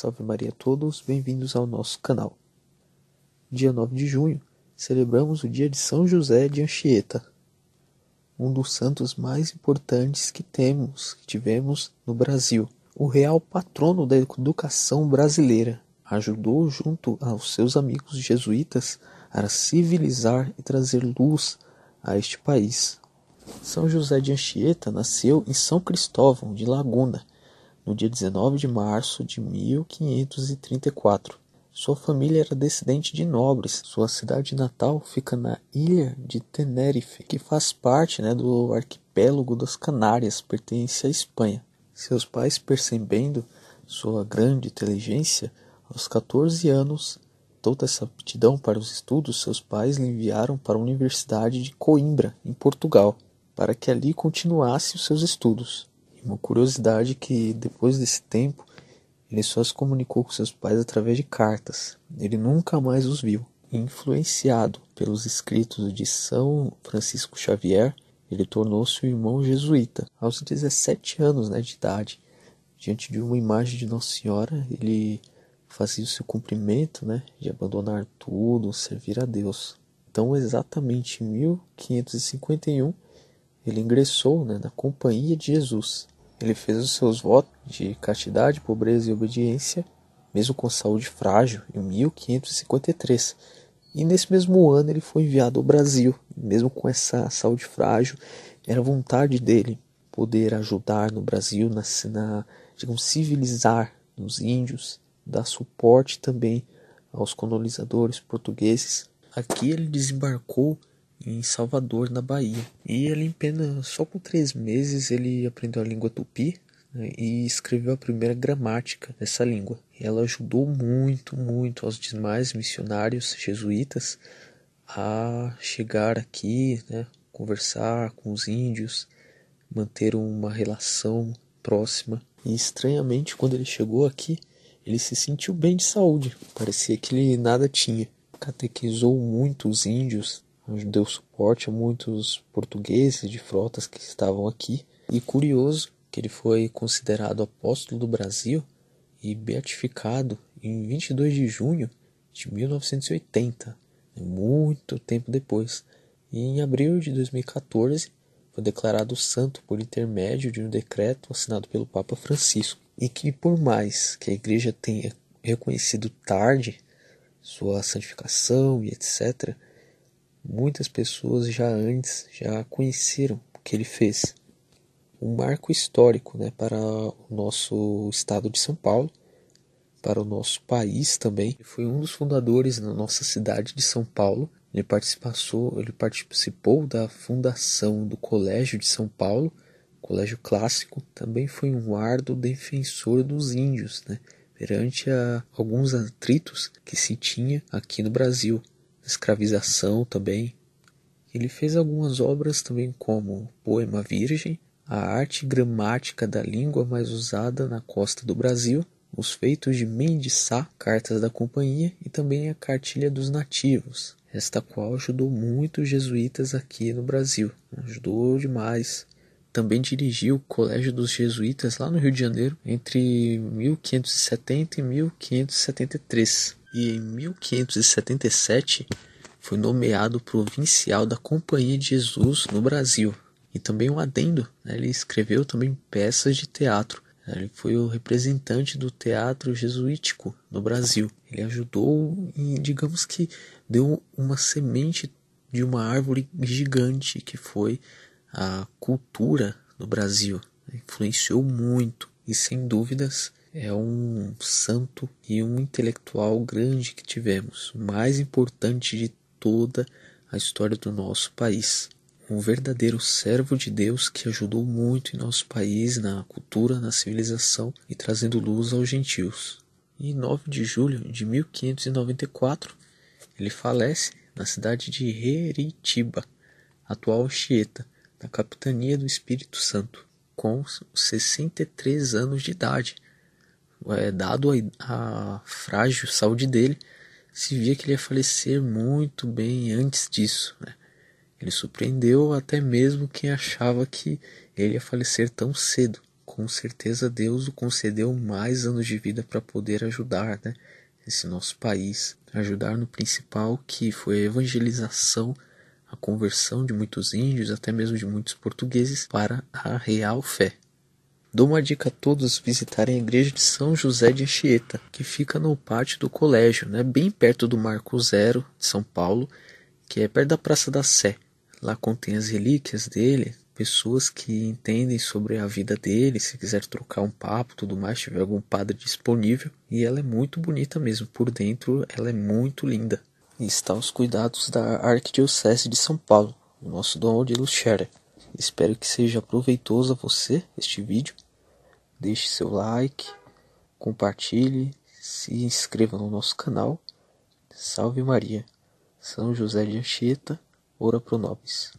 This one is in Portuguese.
Salve Maria a todos, bem-vindos ao nosso canal. Dia 9 de junho, celebramos o dia de São José de Anchieta, um dos santos mais importantes que temos, que tivemos no Brasil. O real patrono da educação brasileira, ajudou junto aos seus amigos jesuítas a civilizar e trazer luz a este país. São José de Anchieta nasceu em São Cristóvão de Laguna, no dia 19 de março de 1534. Sua família era descendente de nobres. Sua cidade natal fica na ilha de Tenerife, que faz parte né, do arquipélago das Canárias, pertence à Espanha. Seus pais, percebendo sua grande inteligência, aos 14 anos, toda essa aptidão para os estudos, seus pais lhe enviaram para a Universidade de Coimbra, em Portugal, para que ali continuasse os seus estudos. Uma curiosidade que depois desse tempo ele só se comunicou com seus pais através de cartas. Ele nunca mais os viu. Influenciado pelos escritos de São Francisco Xavier, ele tornou-se um irmão jesuíta. Aos 17 anos né, de idade, diante de uma imagem de Nossa Senhora, ele fazia o seu cumprimento né, de abandonar tudo, servir a Deus. Então, exatamente em 1551, ele ingressou né, na Companhia de Jesus. Ele fez os seus votos de castidade, pobreza e obediência, mesmo com saúde frágil, em 1553. E nesse mesmo ano ele foi enviado ao Brasil, mesmo com essa saúde frágil, era vontade dele poder ajudar no Brasil, na, na digamos, civilizar os índios, dar suporte também aos colonizadores portugueses. Aqui ele desembarcou em Salvador, na Bahia. E ele, em só com três meses, ele aprendeu a língua tupi né, e escreveu a primeira gramática dessa língua. Ela ajudou muito, muito aos demais missionários jesuítas a chegar aqui, né, conversar com os índios, manter uma relação próxima. E estranhamente, quando ele chegou aqui, ele se sentiu bem de saúde. Parecia que ele nada tinha. Catequizou muito os índios, deu suporte a muitos portugueses de frotas que estavam aqui. E curioso que ele foi considerado apóstolo do Brasil e beatificado em 22 de junho de 1980, muito tempo depois. E em abril de 2014 foi declarado santo por intermédio de um decreto assinado pelo Papa Francisco. E que por mais que a igreja tenha reconhecido tarde sua santificação e etc., Muitas pessoas já antes já conheceram o que ele fez. Um marco histórico né, para o nosso estado de São Paulo, para o nosso país também. Ele foi um dos fundadores na nossa cidade de São Paulo. Ele participou, ele participou da fundação do Colégio de São Paulo, Colégio Clássico. Também foi um árduo defensor dos índios, né, perante a alguns atritos que se tinha aqui no Brasil escravização também. Ele fez algumas obras também como Poema Virgem, a arte gramática da língua mais usada na costa do Brasil, os feitos de Mendiçá, cartas da companhia e também a cartilha dos nativos, esta qual ajudou muito os jesuítas aqui no Brasil, ajudou demais. Também dirigiu o Colégio dos Jesuítas lá no Rio de Janeiro entre 1570 e 1573 e em 1577 foi nomeado provincial da Companhia de Jesus no Brasil. E também um adendo, né, ele escreveu também peças de teatro. Ele foi o representante do teatro jesuítico no Brasil. Ele ajudou e, digamos que, deu uma semente de uma árvore gigante que foi a cultura no Brasil. Influenciou muito e, sem dúvidas, é um santo e um intelectual grande que tivemos, o mais importante de toda a história do nosso país. Um verdadeiro servo de Deus que ajudou muito em nosso país, na cultura, na civilização e trazendo luz aos gentios. E em 9 de julho de 1594, ele falece na cidade de Heritiba, atual Chieta, na capitania do Espírito Santo, com 63 anos de idade é, dado a, a frágil saúde dele, se via que ele ia falecer muito bem antes disso. Né? Ele surpreendeu até mesmo quem achava que ele ia falecer tão cedo, com certeza Deus o concedeu mais anos de vida para poder ajudar né, esse nosso país, ajudar no principal que foi a evangelização, a conversão de muitos índios, até mesmo de muitos portugueses, para a real fé. Dou uma dica a todos visitarem a igreja de São José de Anchieta, que fica no pátio do colégio, né, bem perto do Marco Zero de São Paulo, que é perto da Praça da Sé. Lá contém as relíquias dele, pessoas que entendem sobre a vida dele, se quiser trocar um papo, tudo mais, tiver algum padre disponível. E ela é muito bonita mesmo, por dentro ela é muito linda. E está aos cuidados da Arquidiocese de São Paulo, o nosso Dom Odilo Scherer. Espero que seja proveitoso a você este vídeo. Deixe seu like, compartilhe, se inscreva no nosso canal. Salve Maria, São José de Anchieta, ora pro nobis.